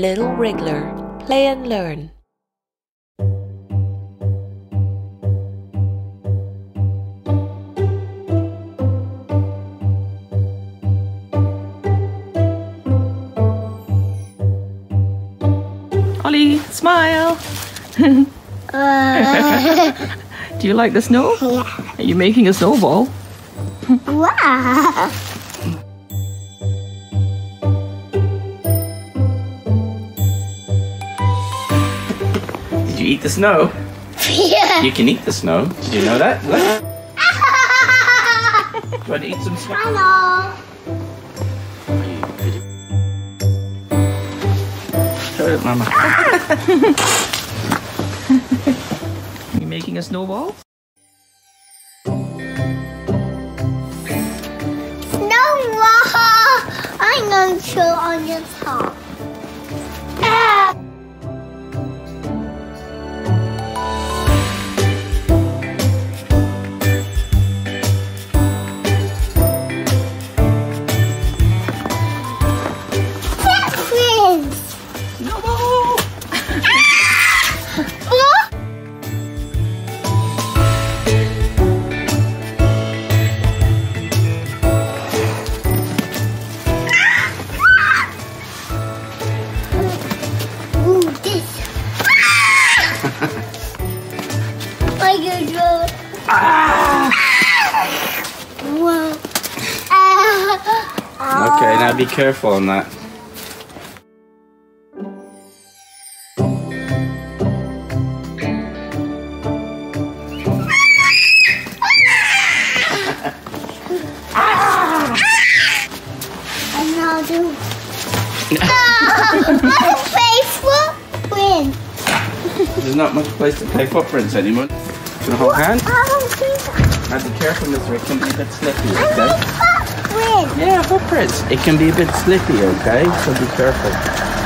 Little Wriggler. Play and learn. Ollie, smile. Uh. Do you like the snow? Yeah. Are you making a snowball? Wow. Eat the snow? Yeah. You can eat the snow. Did you know that? Look. Do you want to eat some snow? Hello. Show it, Mama. you making a snowball? Snowball. I'm going to show on your top. Ah! Ah. Okay, now be careful on that. And now do. No! My Facebook win. There's not much place to play footprints anymore. Gonna hold hand? I don't see that. Now be careful, Mr. It can be a bit slippy, okay? Yeah, footprints. It can be a bit slippy, okay? So be careful.